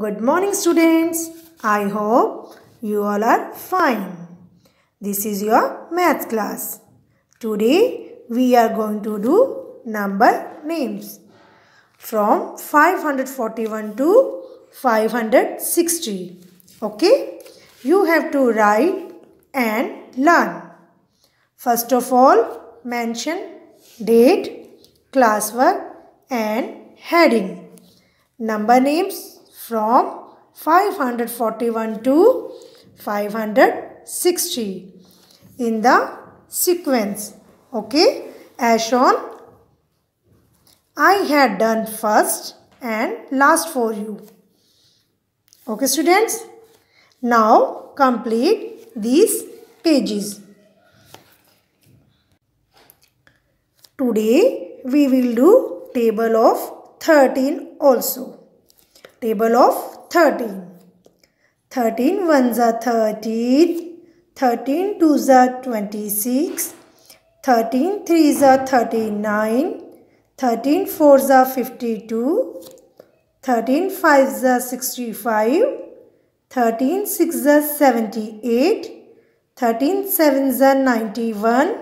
Good morning students. I hope you all are fine. This is your math class. Today we are going to do number names from 541 to 560. Okay? You have to write and learn. First of all, mention date, classwork and heading. Number names from 541 to 560 in the sequence. Okay, as shown, I had done first and last for you. Okay, students. Now complete these pages. Today we will do table of 13 also. Table of 13. 13 ones are 13. 13 twos are 26. 13 threes are 39. 13 fours are 52. 13 fives are 65. 13 sixes are 78. 13 sevens are 91.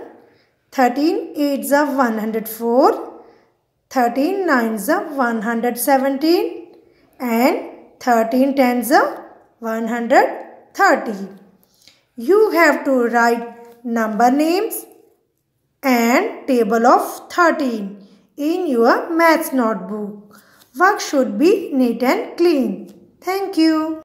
13 eights are 104. 13 nines are 117 and 13 tens of 130. You have to write number names and table of 13 in your maths notebook. Work should be neat and clean. Thank you.